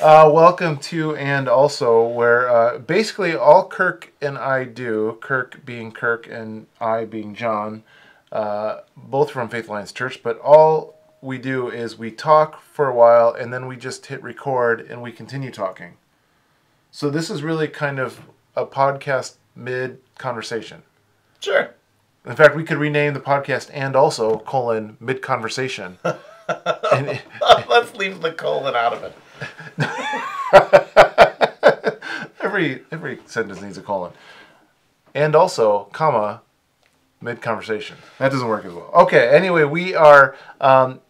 Uh, welcome to and also where uh, basically all Kirk and I do, Kirk being Kirk and I being John, uh, both from Faith Alliance Church, but all we do is we talk for a while and then we just hit record and we continue talking. So this is really kind of a podcast mid conversation. Sure. In fact, we could rename the podcast and also colon mid conversation. Let's leave the colon out of it. every every sentence needs a colon. And also, comma, mid conversation. That doesn't work as well. Okay, anyway, we are um,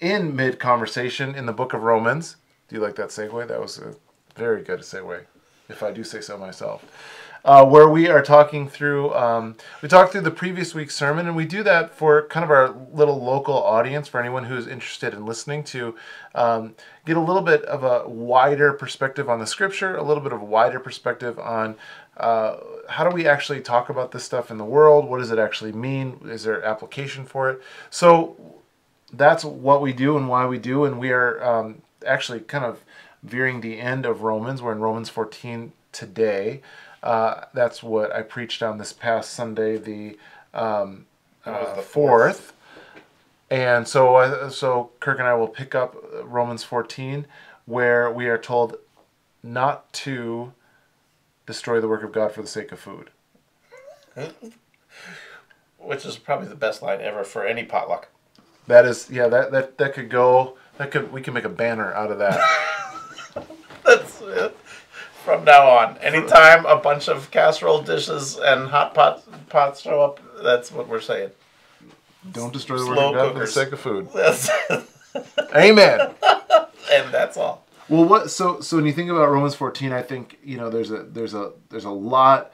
in mid conversation in the book of Romans. Do you like that segue? That was a very good segue, if I do say so myself. Uh, where we are talking through, um, we talked through the previous week's sermon, and we do that for kind of our little local audience, for anyone who's interested in listening to um, get a little bit of a wider perspective on the scripture, a little bit of a wider perspective on uh, how do we actually talk about this stuff in the world? What does it actually mean? Is there application for it? So that's what we do and why we do, and we are um, actually kind of veering the end of Romans. We're in Romans 14 today. Uh, that's what I preached on this past Sunday, the um, uh, the fourth. And so, uh, so Kirk and I will pick up Romans 14, where we are told not to destroy the work of God for the sake of food. Which is probably the best line ever for any potluck. That is, yeah, that that that could go. That could we can make a banner out of that. From now on, anytime a bunch of casserole dishes and hot pot pots show up, that's what we're saying. Don't destroy the work Slow of God for the cookers. sake of food. That's, Amen. and that's all. Well, what so so when you think about Romans 14, I think you know there's a there's a there's a lot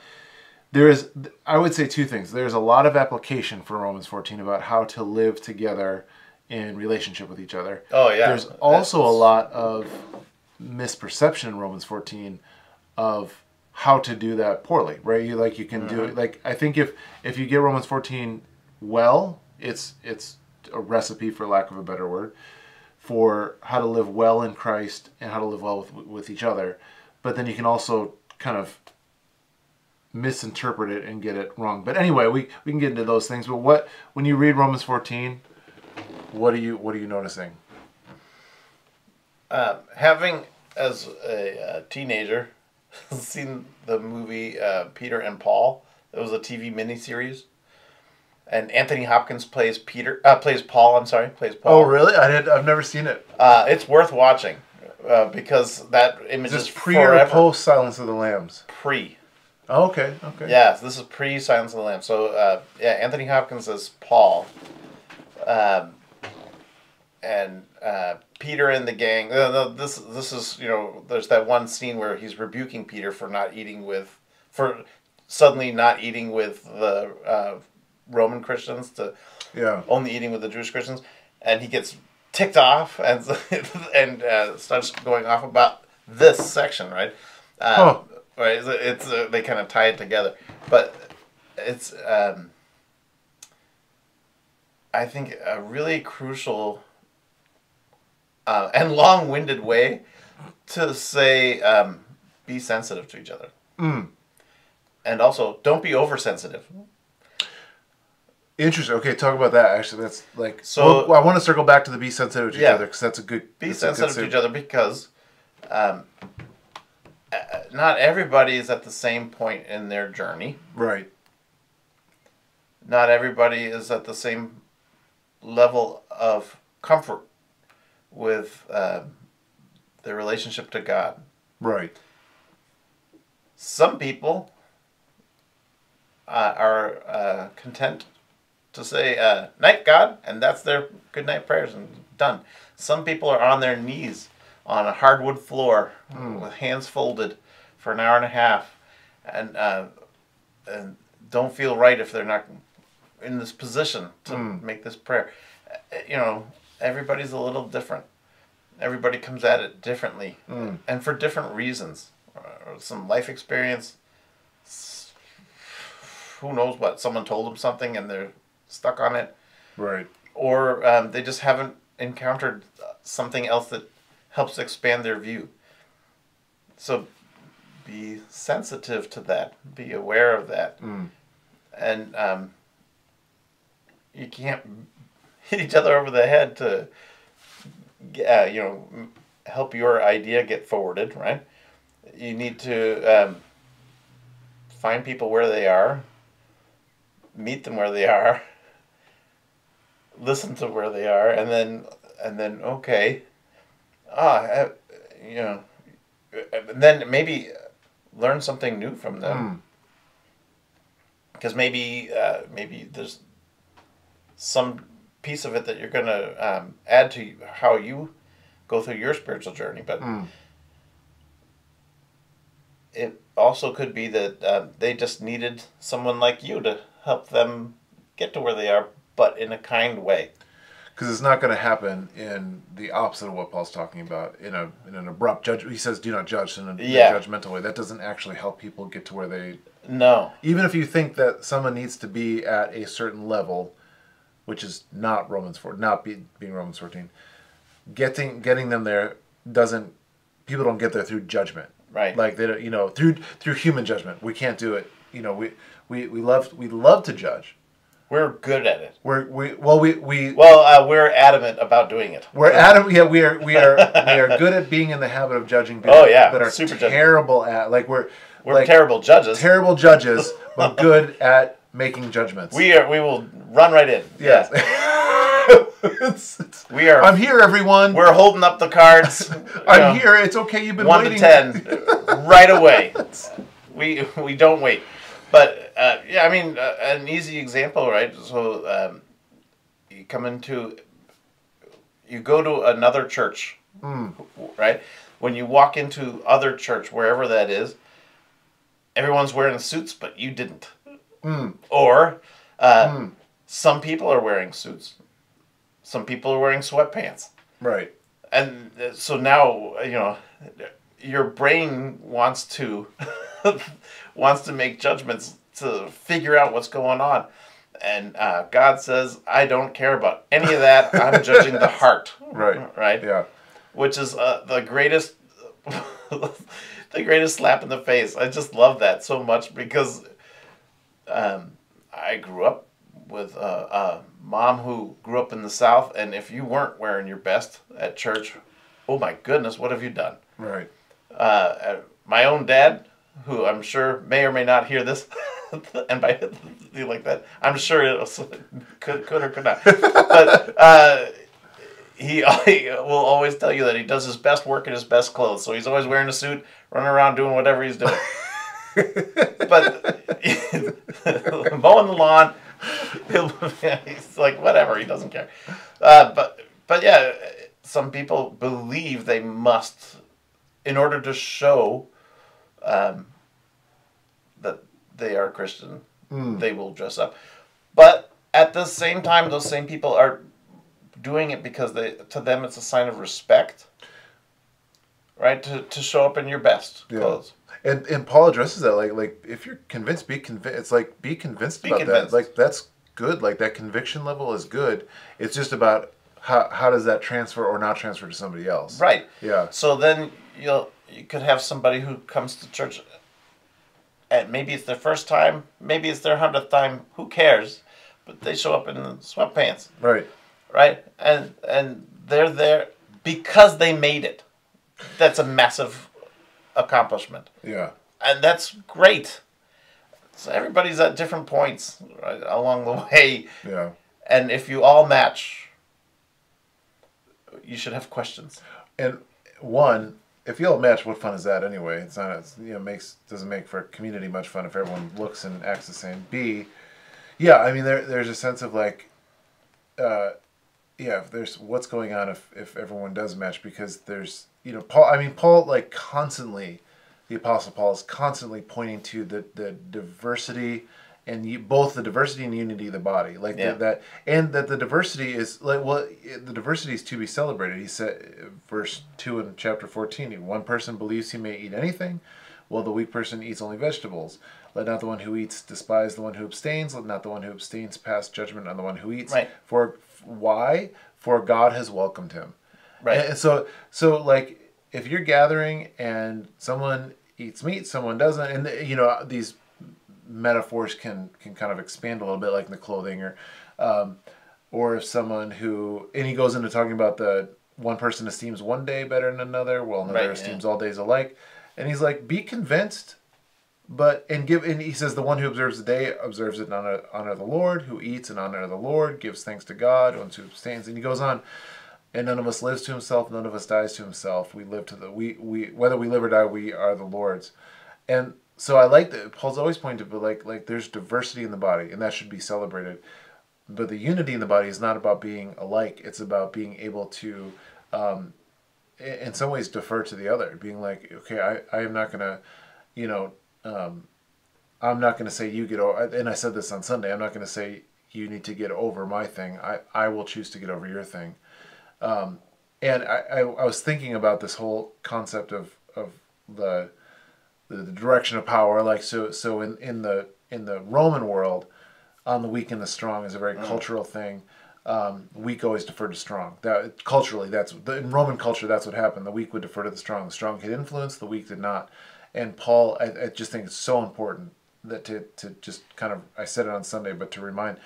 there is I would say two things. There's a lot of application for Romans 14 about how to live together in relationship with each other. Oh, yeah. There's also a lot of misperception in Romans 14 of how to do that poorly, right? You like you can do it like I think if if you get Romans 14 well, it's it's a recipe for lack of a better word for how to live well in Christ and how to live well with, with each other. But then you can also kind of misinterpret it and get it wrong. But anyway, we, we can get into those things. But what when you read Romans 14, what are you what are you noticing? Um, having, as a, uh teenager, seen the movie uh, Peter and Paul, it was a TV miniseries. And Anthony Hopkins plays Peter, uh, plays Paul. I'm sorry, plays Paul. Oh, really? I did. I've never seen it. Uh, it's worth watching uh, because that image Is is pre forever or post Silence of the Lambs? pre. Oh, okay. Okay. Yeah, so this is pre Silence of the Lambs. So uh, yeah, Anthony Hopkins is Paul, um, and uh, Peter and the gang. Uh, this this is you know there's that one scene where he's rebuking Peter for not eating with for suddenly not eating with the uh, Roman Christians to Yeah. only eating with the Jewish Christians, and he gets ticked off and and uh, starts going off about this section, right? Uh, Huh. Right, it's, it's uh, they kind of tie it together, but it's um, I think a really crucial uh, and long-winded way to say um, be sensitive to each other, Mm. and also don't be oversensitive. Interesting. Okay, talk about that. Actually, that's like. So- well, I want to circle back to the be sensitive to each Yeah. other because that's a good. be a good sensitive to each other because um, uh, not everybody is at the same point in their journey. Right. Not everybody is at the same level of comfort with um, their relationship to God. Right. Some people uh, are uh, content to say uh, "night, God," and that's their good night prayers and done. Some people are on their knees on a hardwood floor with hands folded for an hour and a half, and uh, and don't feel right if they're not in this position to make this prayer. Uh, You know, everybody's a little different. Everybody comes at it differently, and for different reasons. Uh, some life experience. Who knows what? Someone told them something and they're stuck on it, Right. or um, they just haven't encountered something else that helps expand their view. so be sensitive to that. Be aware of that. Mm. And um, you can't hit each other over the head to, uh, you know, help your idea get forwarded, right? You need to um, find people where they are, meet them where they are, listen to where they are, and then and then okay, ah, uh, you know, and then maybe learn something new from them Mm. because maybe uh, maybe there's some piece of it that you're gonna um, add to how you go through your spiritual journey, but Mm. it also could be that uh, they just needed someone like you to help them get to where they are, but in a kind way. because it's not going to happen in the opposite of what Paul's talking about in a in an abrupt judge. He says, "Do not judge in a, in a Yeah. judgmental way." That doesn't actually help people get to where they. No, Even if you think that someone needs to be at a certain level, which is not Romans four, not be, being Romans fourteen, getting getting them there doesn't. People don't get there through judgment, right? like they don't, you know through through human judgment. We can't do it. You know, we we we love we love to judge. We're good at it. We're we well we we Well, uh, we're adamant about doing it. We're Adam. Yeah, we are. We are. We are good at being in the habit of judging people. Oh, yeah, but are super terrible at like we're We're like terrible judges. terrible judges, but good at making judgments. we are. We will run right in. yes. Yeah. It's- it's- We are. I'm here, everyone. we're holding up the cards. I'm know, here. It's okay. You've been One waiting. to ten, right away. We we don't wait. But uh, yeah, I mean, uh, an easy example, right? So um, you come into, you go to another church, Mm. right? When you walk into other church, wherever that is, everyone's wearing suits, but you didn't. Mm. Or uh, Mm. some people are wearing suits. Some people are wearing sweatpants. Right. And uh, so now, you know, your brain wants to wants to make judgments to figure out what's going on. And uh, God says, I don't care about any of that. I'm judging the heart. Right. Right? Yeah. Which is uh, the greatest the greatest slap in the face. I just love that so much because um, I grew up with a, a mom who grew up in the South, and if you weren't wearing your best at church, oh my goodness, what have you done? Right. Uh, my own dad, who I'm sure may or may not hear this, and by like that, I'm sure it was, could could or could not, but uh, he, he will always tell you that he does his best work in his best clothes. So he's always wearing a suit, running around doing whatever he's doing. But mowing the lawn, he's like whatever. He doesn't care. Uh, but but yeah, some people believe they must, in order to show um, that they are Christian, Mm. they will dress up. But at the same time, those same people are doing it because they to them it's a sign of respect, right? To, to show up in your best Yeah. clothes. And and Paul addresses that like like if you're convinced, be convinced. It's like be convinced Be about convinced. that. Like that's good. Like that conviction level is good. It's just about how how does that transfer or not transfer to somebody else. Right. Yeah. So then you'll you could have somebody who comes to church and maybe it's their first time, maybe it's their hundredth time, who cares? But they show up in sweatpants, Right. right? And and they're there because they made it. That's a massive accomplishment. Yeah. And that's great. So everybody's at different points right, along the way. Yeah. And if you all match, you should have questions. And one, if you all match, what fun is that anyway? It's not. It's, you know, makes doesn't make for community much fun if everyone looks and acts the same. B, yeah, I mean there there's a sense of like, uh, yeah, if there's what's going on if if everyone does match because there's you know Paul. I mean Paul like constantly, the apostle Paul is constantly pointing to the the diversity. And you, both the diversity and unity of the body, like Yeah. the, that, and that the diversity is like well, the diversity is to be celebrated. He said, verse two in chapter fourteen, one person believes he may eat anything, while the weak person eats only vegetables. Let not the one who eats despise the one who abstains. Let not the one who abstains pass judgment on the one who eats. Right. For why? For God has welcomed him. Right. And, so, so like, if you're gathering and someone eats meat, someone doesn't, and you know these metaphors can can kind of expand a little bit, like in the clothing, or um, or if someone who and he goes into talking about the one person esteems one day better than another, well another Right, yeah. esteems all days alike, and he's like, be convinced. But and give and he says the one who observes the day observes it and honor, honor the Lord, who eats and honor the Lord, gives thanks to God, one who abstains, and he goes on and none of us lives to himself none of us dies to himself. We live to the we we whether we live or die we are the lord's. And so i like that paul's always pointed but like like there's diversity in the body and that should be celebrated. But the unity in the body is not about being alike. It's about being able to um in some ways defer to the other being like okay i i am not gonna you know um i'm not gonna say you get over and i said this on sunday i'm not gonna say you need to get over my thing. I i will choose to get over your thing and I, I, I was thinking about this whole concept of, of the, the direction of power. Like so so in, in the in the Roman world on the weak and the strong is a very cultural thing. Um, weak always defer to strong. That culturally that's the, in Roman culture that's what happened. The weak would defer to the strong. The strong could influence the weak did not. And Paul I, I just think it's so important that to, to just kind of I said it on Sunday but to remind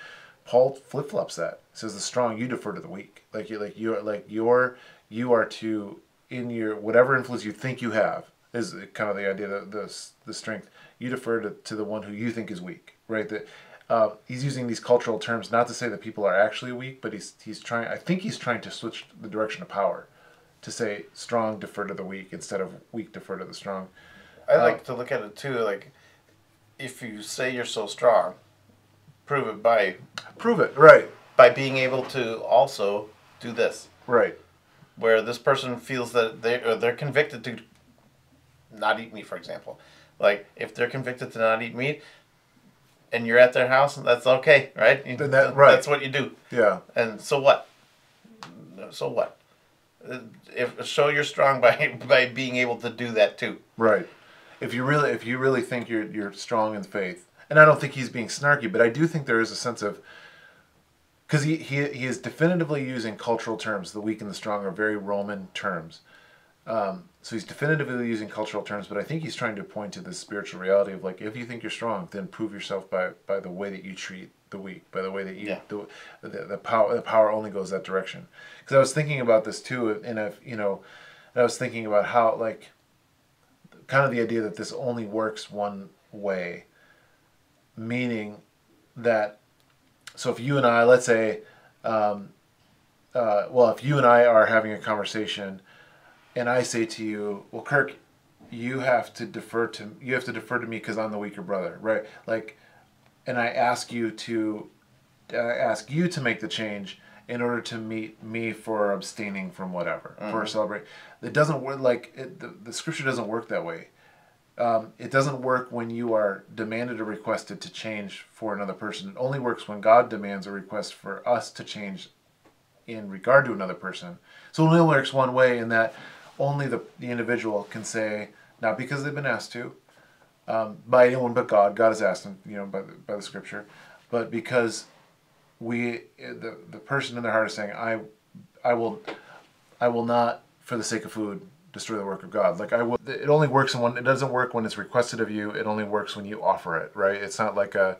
Paul flip flops that. Says the strong you defer to the weak. Like you like you're like you're you are to in your whatever influence you think you have is kind of the idea that the the strength you defer to, to the one who you think is weak. Right. That uh, he's using these cultural terms not to say that people are actually weak, but he's he's trying. I think he's trying to switch the direction of power, to say strong defer to the weak instead of weak defer to the strong. I like to look at it too. Like, if you say you're so strong, prove it by Prove it. Right. by being able to also do this. Right. Where this person feels that they or they're convicted to not eat meat, for example. Like, if they're convicted to not eat meat, and you're at their house, and that's okay, right? You- Then that- right. That's what you do. Yeah. And so what? So what? Uh, If show you're strong by by being able to do that too. Right. If you really if you really think you're you're strong in faith, and I don't think he's being snarky, but I do think there is a sense of because he, he he is definitively using cultural terms. The weak and the strong are very Roman terms. Um, so he's definitively using cultural terms, but I think he's trying to point to this spiritual reality of like, if you think you're strong, then prove yourself by by the way that you treat the weak, by the way that you Yeah. the, the the power the power only goes that direction. Because I was thinking about this too, and if you know, and I was thinking about how like kind of the idea that this only works one way, meaning that so if you and I, let's say, um, uh, well, if you and I are having a conversation, and I say to you, well, Kirk, you have to defer to you have to defer to me because I'm the weaker brother, right? Like, and I ask you to, I ask you to make the change in order to meet me for abstaining from whatever for celebrate. It doesn't work like it, the, the scripture doesn't work that way. Um, it doesn't work when you are demanded or requested to change for another person. It only works when God demands a request for us to change in regard to another person. So it only works one way in that only the, the individual can say, not because they've been asked to, um, by anyone but God. God has asked them, you know, by the, by the scripture, but because we, the, the person in their heart is saying, I, I will, I will not, for the sake of food, destroy the work of God. Like I will, it only works when. It doesn't work when it's requested of you. It only works when you offer it, right? It's not like a,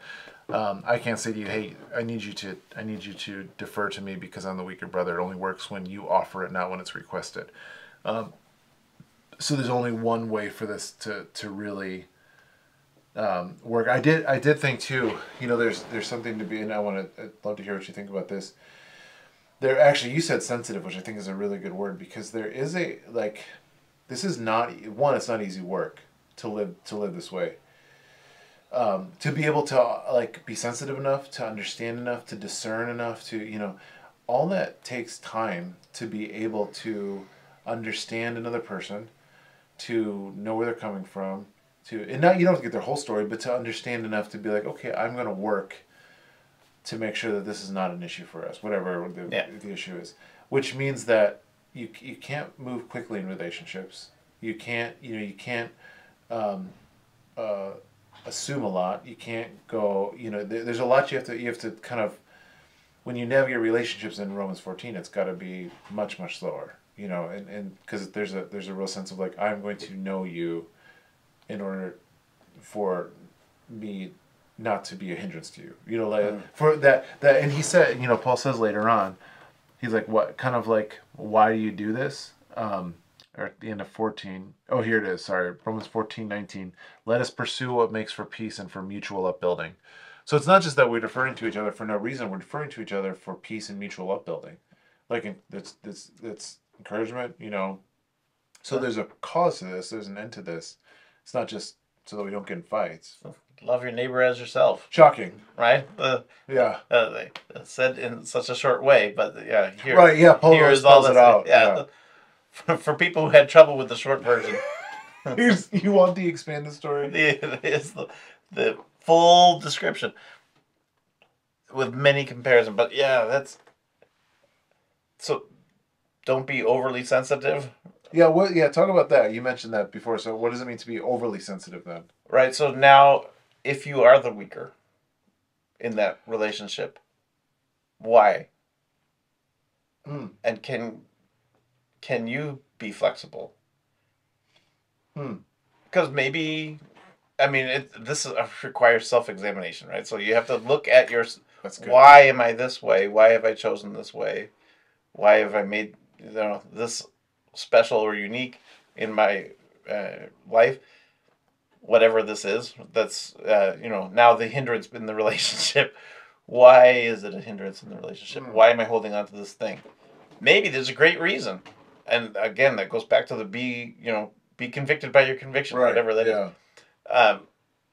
um, I can't say to you, hey, I need you to, I need you to defer to me because I'm the weaker brother. It only works when you offer it, not when it's requested. Um, so there's only one way for this to to really um, work. I did, I did think too. You know, there's there's something to be, and I want to, I'd love to hear what you think about this. There actually, you said sensitive, which I think is a really good word because there is a like, this is not one. It's not easy work to live to live this way. Um, to be able to like be sensitive enough to understand enough to discern enough to you know all that takes time to be able to understand another person to know where they're coming from to and not you don't have to get their whole story but to understand enough to be like okay i'm going to work to make sure that this is not an issue for us whatever the, Yeah. the issue is which means that you, you can't move quickly in relationships. You can't you know you can't um, uh, assume a lot. You can't go you know there, there's a lot you have to you have to kind of when you navigate relationships in romans 14 it's got to be much much slower you know, and and because there's a there's a real sense of like I'm going to know you, in order, for me, not to be a hindrance to you. You know, like for that that and he said, you know, Paul says later on, he's like, what kind of like why do you do this? Um, or at the end of 14 oh here it is sorry romans 14 19 let us pursue what makes for peace and for mutual upbuilding. So it's not just that we're deferring to each other for no reason we're deferring to each other for peace and mutual upbuilding. Like in- it's it's it's encouragement you know? So there's a cause to this there's an end to this. It's not just so that we don't get in fights Love your neighbor as yourself, shocking right? Uh, yeah uh, they said in such a short way, but yeah, here, right yeah here is all this. it out yeah. For, for people who had trouble with the short version. You want the expanded story the, is the, the full description with many comparisons. But yeah, that's so. Don't be overly sensitive, yeah what yeah talk about that you mentioned that before so what does it mean to be overly sensitive then right? So now, if you are the weaker in that relationship, why? Hmm. And can can you be flexible? Hmm. Because maybe, I mean, it, this is, uh, requires self examination, right? So you have to look at your why am I this way? Why have I chosen this way? Why have I made you know this special or unique in my uh, life? Whatever this is, that's uh, you know now the hindrance in the relationship. Why is it a hindrance in the relationship? Hmm. Why am I holding on to this thing? Maybe there's a great reason, and again that goes back to the be you know be convicted by your conviction, whatever that is yeah um,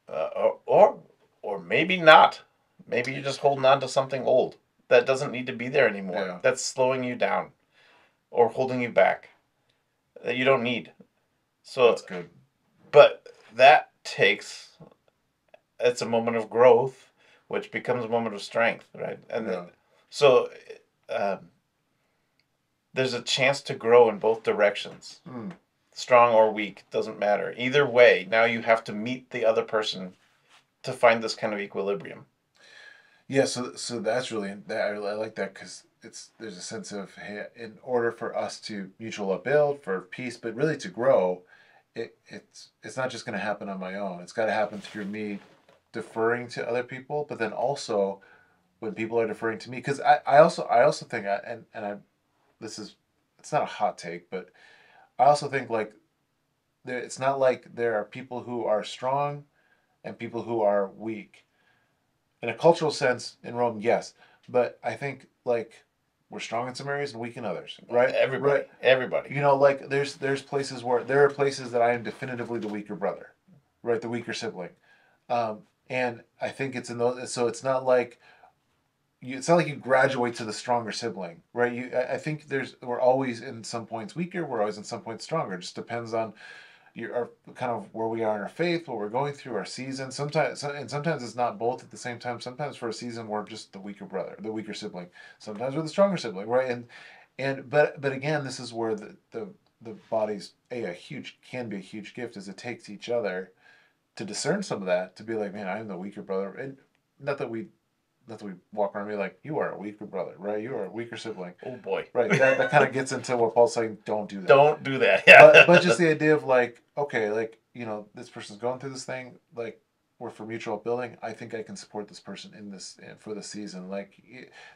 uh, or, or or maybe not. Maybe you're just holding on to something old that doesn't need to be there anymore. Yeah. That's slowing you down, or holding you back. That you don't need. So, that's good but that takes. It's a moment of growth, which becomes a moment of strength, right? And Yeah. so, um, there's a chance to grow in both directions Hmm. strong or weak doesn't matter either way now you have to meet the other person to find this kind of equilibrium Yeah, so so that's really that I, I like that because it's there's a sense of hey, in order for us to mutual upbuild for peace, but really to grow, it it's it's not just going to happen on my own. It's got to happen through me deferring to other people, but then also when people are deferring to me, because I, I also I also think I, and and I this is it's not a hot take, but I also think like there it's not like there are people who are strong and people who are weak. In a cultural sense in Rome, yes, but I think like we're strong in some areas and weak in others, right? everybody Right. everybody You know, like there's there's places where there are places that I am definitively the weaker brother, right? The weaker sibling, um, and I think it's in those. So it's not like you. It's not like you graduate to the stronger sibling, right? You. I I think there's we're always in some points weaker. We're always in some points stronger. It just depends on your our, kind of where we are in our faith, what we're going through, our season. Sometimes so- and sometimes it's not both at the same time. Sometimes for a season we're just the weaker brother, the weaker sibling. Sometimes we're the stronger sibling, right? And and but but again, this is where the the the body's a a huge can be a huge gift is it takes each other to discern some of that to be like, man, I'm the weaker brother, and not that we that we walk around and be like, you are a weaker brother, right? You are a weaker sibling, oh boy right? That, that kind of gets into what Paul's saying. Don't do that don't do that yeah but, but just the idea of like okay like you know this person's going through this thing like we're for mutual building i think i can support this person in this eh, for the season like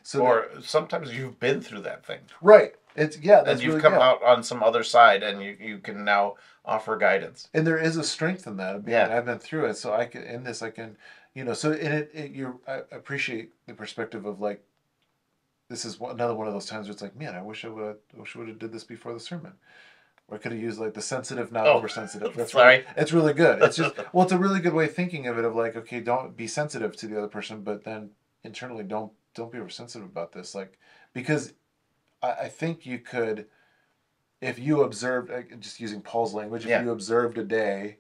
so or sometimes you've been through that thing right it's yeah that's and you've really, come yeah. out on some other side and you, you can now offer guidance and there is a strength in that Yeah. i've been through it so i can in this i can you know so in it, it you i appreciate the perspective of like this is one, another one of those times where it's like man i wish i would have wish i would have did this before the sermon or I could have used like the sensitive, not Oh, oversensitive. That's sorry. Really, it's really good. It's just well, it's a really good way of thinking of it. Of like, okay, don't be sensitive to the other person, but then internally, don't don't be oversensitive about this. Like, because I, I think you could, if you observed, just using Paul's language, if Yeah. you observed a day,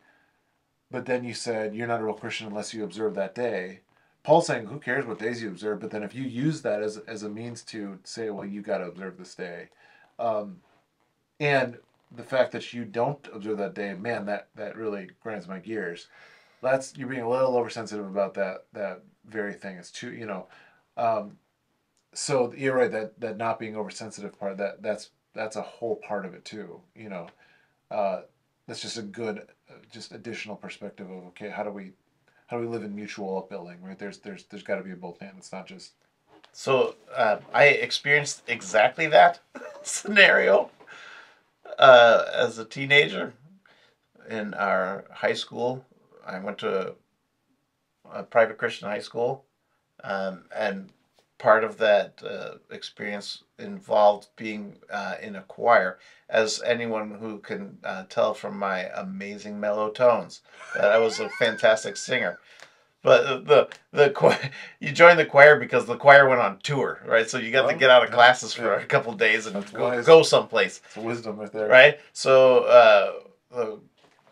but then you said you're not a real Christian unless you observe that day. Paul's saying, who cares what days you observe? But then if you use that as as a means to say, well, you got to observe this day, um, and the fact that you don't observe that day, man, that that really grinds my gears. That's you're being a little oversensitive about that that very thing. It's too, you know. Um, so you're right that that not being oversensitive part that that's that's a whole part of it too. You know, uh, that's just a good, uh, just additional perspective of okay, how do we, how do we live in mutual upbuilding? Right? There's there's there's got to be a both and. It's not just So uh, I experienced exactly that scenario uh, as a teenager in our high school. I went to a private Christian high school, um, and part of that uh, experience involved being uh, in a choir. As anyone who can uh, tell from my amazing mellow tones, that I was a fantastic singer. But the the choir, you joined the choir because the choir went on tour, right? So you got to Oh, get out of classes for yeah. a couple days and That's go, wise. go someplace, it's wisdom right there. right? So uh, the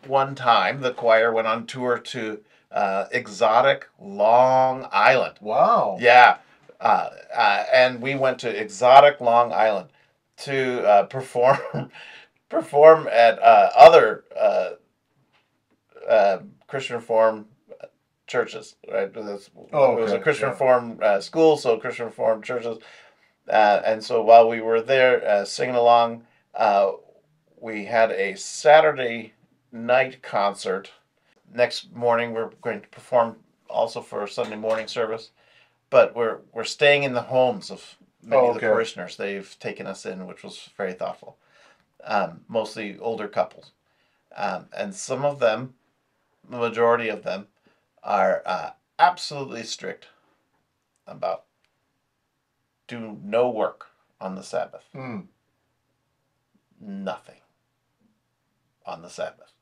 one time the choir went on tour to uh, exotic Long Island. Wow. Yeah, uh, uh, and we went to exotic Long Island to uh, perform perform at uh, other uh, uh, Christian Reform churches. Right, it was, Oh, it was a Christian yeah. Reform uh, school, so Christian Reform churches. Uh, and so while we were there uh, singing along, uh, we had a Saturday night concert. Next morning, we're going to perform also for a Sunday morning service, but we're we're staying in the homes of many Oh, of the okay. parishioners. They've taken us in, which was very thoughtful. Um, mostly older couples, um, and some of them, the majority of them, are uh, absolutely strict about do no work on the Sabbath Mm. nothing on the Sabbath.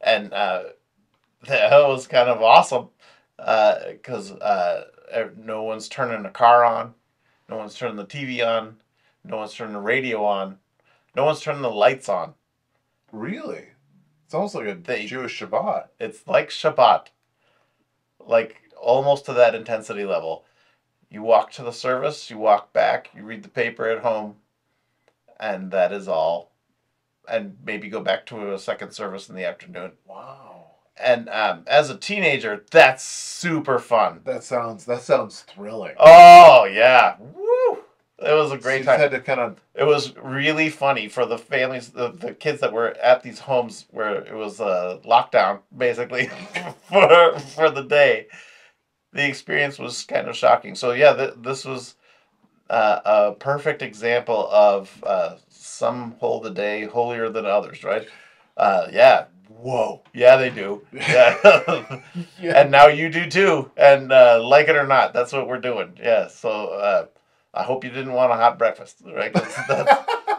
And uh, that was kind of awesome because uh, no one's turning the car on, no one's turning the TV on, no one's turning the radio on, no one's turning the lights on. Really? It's almost like a They- Jewish Shabbat. It's like Shabbat, like almost to that intensity level. You walk to the service, you walk back, you read the paper at home, and that is all. And maybe go back to a second service in the afternoon. Wow. And um, as a teenager, that's super fun. That sounds that sounds thrilling. Oh yeah, woo! It was a So great you time. Had to kind of It was really funny for the families, the, the kids that were at these homes where it was a lockdown, basically, for for the day. The experience was kind of shocking. So yeah, th- this was uh, a perfect example of uh, some hold the day holier than others, right? Uh, yeah. Whoa. Yeah, they do. Yeah. yeah. and now you do too. And uh, like it or not, that's what we're doing. Yeah. So uh, I hope you didn't want a hot breakfast, right?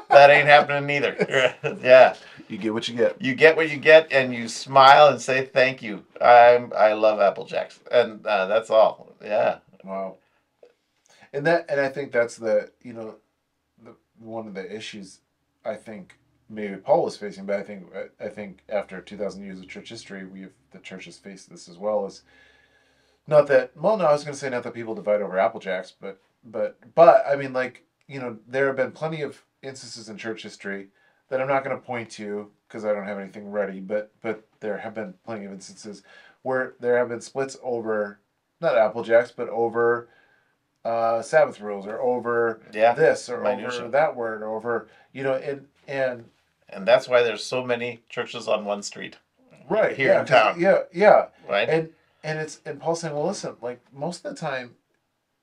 that ain't happening either. yeah. you get what you get. You get what you get, and you smile and say thank you. I'm I love Apple Jacks, and uh, that's all. Yeah. Wow. And that and I think that's the you know the one of the issues I think maybe Paul was facing, but I think I think after two thousand years of church history, we've the church has faced this as well as not that well no I was gonna say not that people divide over apple jacks, but but but I mean like you know there have been plenty of instances in church history that I'm not gonna point to because I don't have anything ready, but but there have been plenty of instances where there have been splits over not apple jacks but over uh, Sabbath rules or over Yeah. this or Minutia. over that word or over you know and and And that's why there's so many churches on one street, right Here yeah, in town. yeah yeah right? and and it's and Paul's saying well listen like most of the time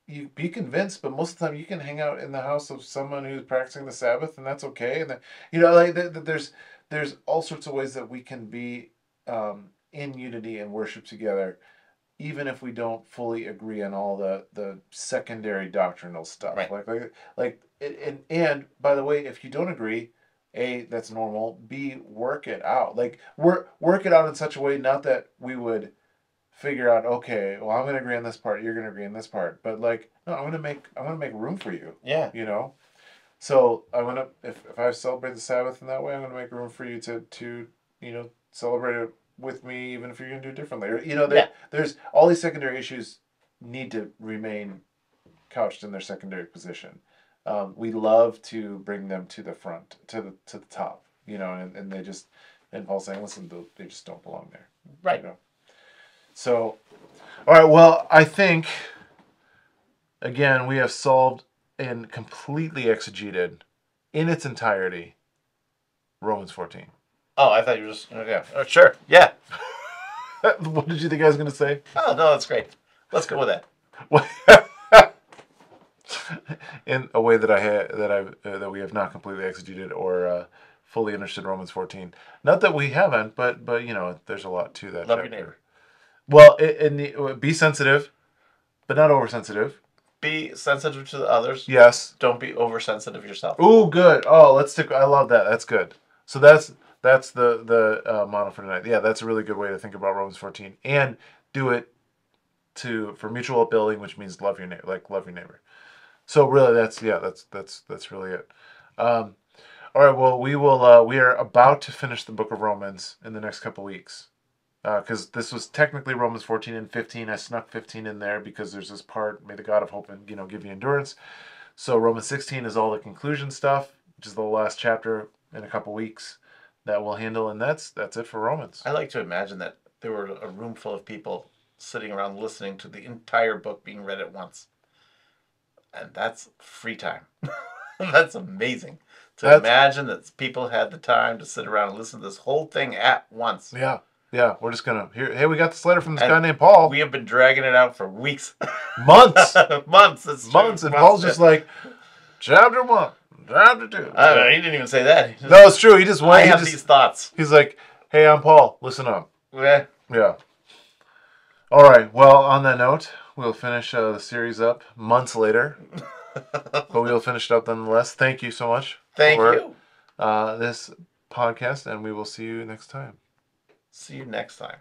you be convinced but most of the time you can hang out in the house of someone who's practicing the Sabbath and that's okay and you know like th- th- there's there's all sorts of ways that we can be um, in unity and worship together even if we don't fully agree on all the the secondary doctrinal stuff Right. like like like and and by the way if you don't agree a that's normal. B work it out. Like work work it out in such a way not that we would figure out okay well i'm going to agree on this part you're going to agree on this part but like no i'm going to make i'm to make room for you yeah. you know? So i'm to if, if i celebrate the sabbath in that way i'm going to make room for you to to you know celebrate it with me even if you're going to do it differently. Or, you know there, Yeah. there's all these secondary issues need to remain couched in their secondary position um, we love to bring them to the front to the to the top you know and, and they just and paul's saying listen they- they just don't belong there Right. you know? So, all right. Well, I think again we have solved and completely exegeted in its entirety Romans 14. Oh, I thought you were just yeah. Oh, sure. Yeah. what did you think I was going to say? Oh no, that's great. Let's go with that. in a way that I that I uh, that we have not completely exegeted or uh, fully understood Romans 14. Not that we haven't, but but you know, there's a lot to that. Love chapter. your neighbor. Well, it, in the, be sensitive, but not oversensitive. Be sensitive to the others. Yes. Don't be oversensitive yourself. Ooh, good. Oh, let's stick. I love that. That's good. So that's that's the the uh, motto for tonight. Yeah, that's a really good way to think about Romans 14 and do it to for mutual upbuilding, which means love your neighbor, like love your neighbor. So really, that's yeah, that's that's that's really it. Um, all right. Well, we will. Uh, we are about to finish the book of Romans in the next couple weeks because uh, this was technically Romans 14 and 15. I snuck 15 in there because there's this part, may the God of hope and you know give you endurance. So Romans 16 is all the conclusion stuff, which is the last chapter in a couple weeks that we'll handle, and that's that's it for Romans. I like to imagine that there were a room full of people sitting around listening to the entire book being read at once, and that's free time. that's amazing to That's- imagine that people had the time to sit around and listen to this whole thing at once. Yeah, yeah. We're just gonna here. Hey, we got this letter from this And guy named Paul. We have been dragging it out for weeks, months, months, it's true. months, and Paul's just like chapter one, chapter two. I don't know, he didn't even say that. Just, no, it's true. He just I went. He have just, these thoughts. he's like, "Hey, I'm Paul. Listen up." Yeah. Yeah. All right. Well, on that note, we'll finish uh, the series up months later, but we'll finish it up nonetheless. Thank you so much Thank for you. Uh, this podcast, and we will see you next time. See you next time.